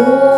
Oh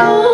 Oh.